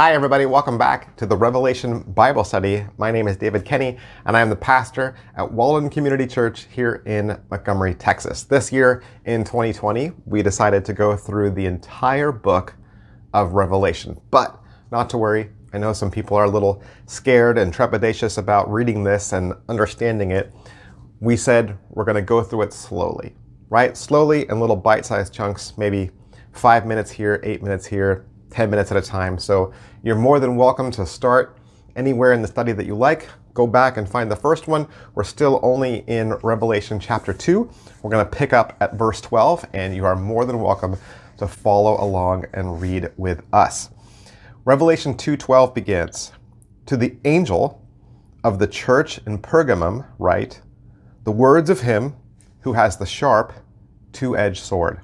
Hi, everybody. Welcome back to the Revelation Bible Study. My name is David Kenney, and I am the pastor at Walden Community Church here in Montgomery, Texas. This year, in 2020, we decided to go through the entire book of Revelation. But not to worry, I know some people are a little scared and trepidatious about reading this and understanding it. We said we're going to go through it slowly, right? Slowly in little bite sized chunks, maybe five minutes here, eight minutes here, 10 minutes at a time. So you're more than welcome to start anywhere in the study that you like. Go back and find the first one. We're still only in Revelation chapter 2. We're going to pick up at verse 12, and you are more than welcome to follow along and read with us. Revelation 2:12 begins, "To the angel of the church in Pergamum write, the words of him who has the sharp two-edged sword."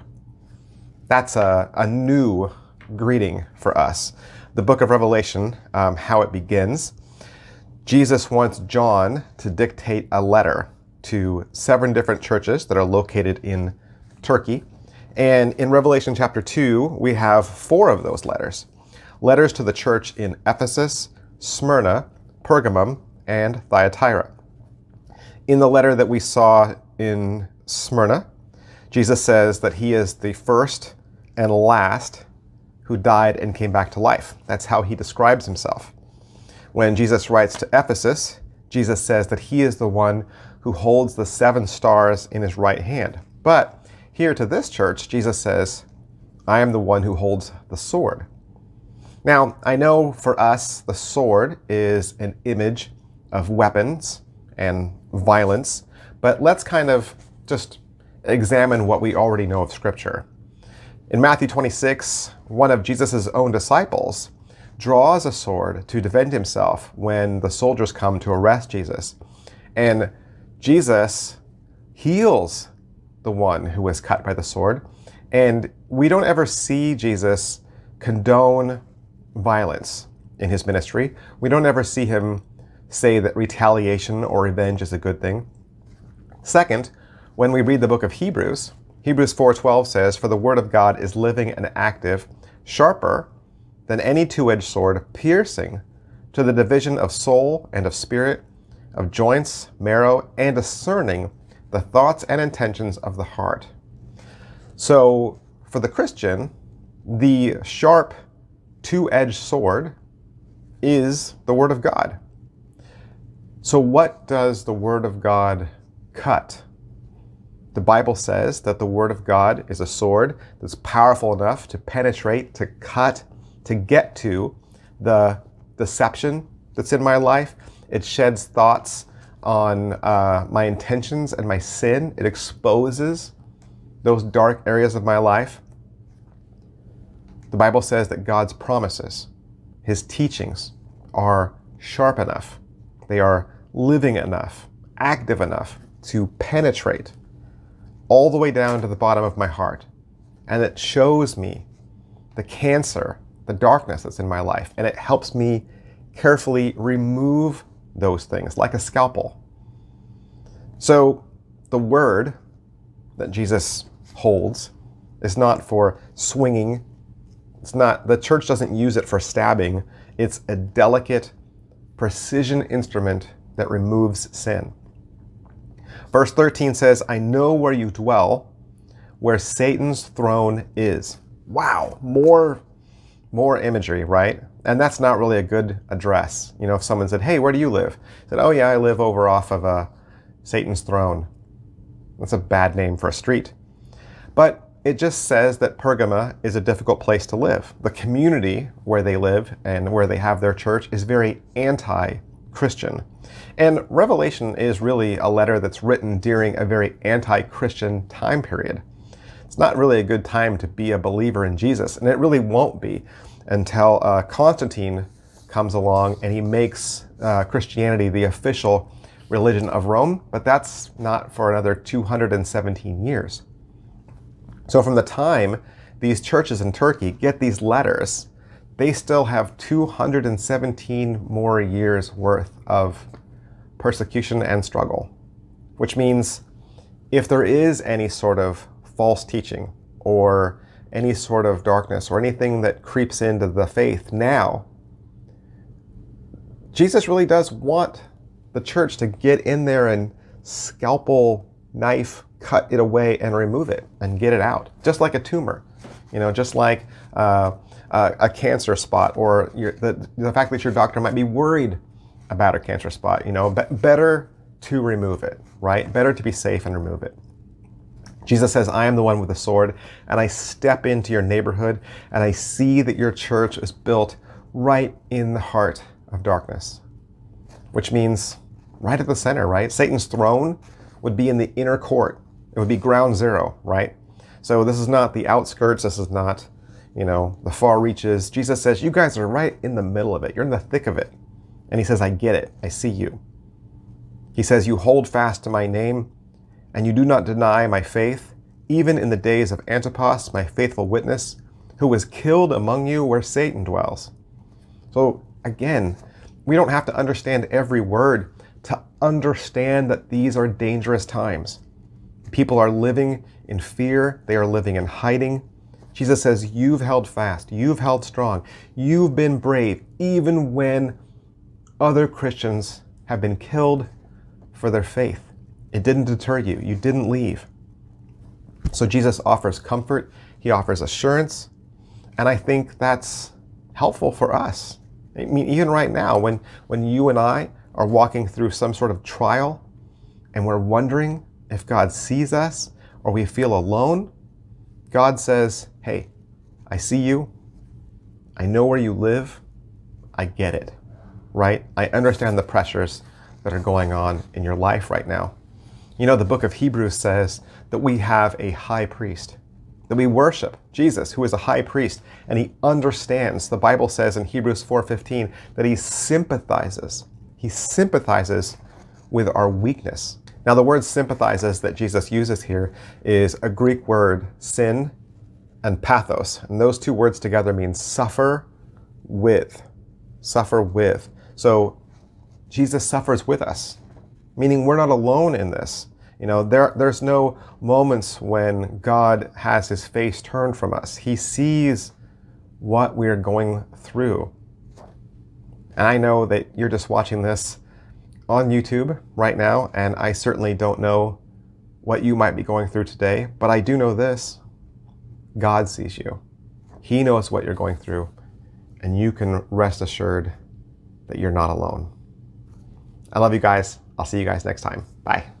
That's a, a new greeting for us. The book of Revelation, um, how it begins. Jesus wants John to dictate a letter to seven different churches that are located in Turkey. And in Revelation chapter 2, we have four of those letters letters to the church in Ephesus, Smyrna, Pergamum, and Thyatira. In the letter that we saw in Smyrna, Jesus says that he is the first and last who died and came back to life. That's how he describes himself. When Jesus writes to Ephesus, Jesus says that he is the one who holds the seven stars in his right hand. But here to this church, Jesus says, I am the one who holds the sword. Now, I know for us, the sword is an image of weapons and violence, but let's kind of just examine what we already know of Scripture. In Matthew 26, one of Jesus' own disciples draws a sword to defend himself when the soldiers come to arrest Jesus. And Jesus heals the one who was cut by the sword. And we don't ever see Jesus condone violence in his ministry. We don't ever see him say that retaliation or revenge is a good thing. Second, when we read the book of Hebrews, Hebrews 4:12 says, "For the word of God is living and active, sharper than any two-edged sword, piercing to the division of soul and of spirit, of joints, marrow, and discerning the thoughts and intentions of the heart." So, for the Christian, the sharp two-edged sword is the word of God. So what does the word of God cut? The Bible says that the Word of God is a sword that's powerful enough to penetrate, to cut, to get to the deception that's in my life. It sheds thoughts on uh, my intentions and my sin. It exposes those dark areas of my life. The Bible says that God's promises, His teachings, are sharp enough, they are living enough, active enough to penetrate all the way down to the bottom of my heart. And it shows me the cancer, the darkness that's in my life. And it helps me carefully remove those things like a scalpel. So the word that Jesus holds is not for swinging. It's not, the church doesn't use it for stabbing. It's a delicate precision instrument that removes sin. Verse 13 says, I know where you dwell, where Satan's throne is. Wow, more, more imagery, right? And that's not really a good address. You know, if someone said, Hey, where do you live? I said, Oh, yeah, I live over off of uh, Satan's throne. That's a bad name for a street. But it just says that Pergama is a difficult place to live. The community where they live and where they have their church is very anti Christian. And Revelation is really a letter that's written during a very anti Christian time period. It's not really a good time to be a believer in Jesus, and it really won't be until uh, Constantine comes along and he makes uh, Christianity the official religion of Rome, but that's not for another 217 years. So, from the time these churches in Turkey get these letters, they still have 217 more years worth of persecution and struggle. Which means if there is any sort of false teaching or any sort of darkness or anything that creeps into the faith now, Jesus really does want the church to get in there and scalpel knife, cut it away and remove it and get it out, just like a tumor, you know, just like uh, uh, a cancer spot or your, the, the fact that your doctor might be worried about a cancer spot, you know, be- better to remove it, right? Better to be safe and remove it. Jesus says, I am the one with the sword, and I step into your neighborhood, and I see that your church is built right in the heart of darkness, which means right at the center, right? Satan's throne would be in the inner court. It would be ground zero, right? So this is not the outskirts. This is not, you know, the far reaches. Jesus says, you guys are right in the middle of it. You're in the thick of it. And he says, I get it. I see you. He says, You hold fast to my name, and you do not deny my faith, even in the days of Antipas, my faithful witness, who was killed among you where Satan dwells. So again, we don't have to understand every word to understand that these are dangerous times. People are living in fear, they are living in hiding. Jesus says, You've held fast, you've held strong, you've been brave, even when other Christians have been killed for their faith. It didn't deter you, you didn't leave. So Jesus offers comfort, he offers assurance, and I think that's helpful for us. I mean, even right now, when, when you and I are walking through some sort of trial and we're wondering if God sees us or we feel alone, God says, Hey, I see you. I know where you live. I get it, right? I understand the pressures that are going on in your life right now. You know, the book of Hebrews says that we have a high priest, that we worship Jesus, who is a high priest, and he understands. The Bible says in Hebrews 4:15 that he sympathizes. He sympathizes with our weakness. Now, the word sympathizes that Jesus uses here is a Greek word, syn and pathos. And those two words together mean suffer with. Suffer with. So Jesus suffers with us, meaning we're not alone in this. You know, there, there's no moments when God has his face turned from us. He sees what we are going through. And I know that you're just watching this on YouTube right now, and I certainly don't know what you might be going through today, but I do know this God sees you. He knows what you're going through, and you can rest assured that you're not alone. I love you guys. I'll see you guys next time. Bye.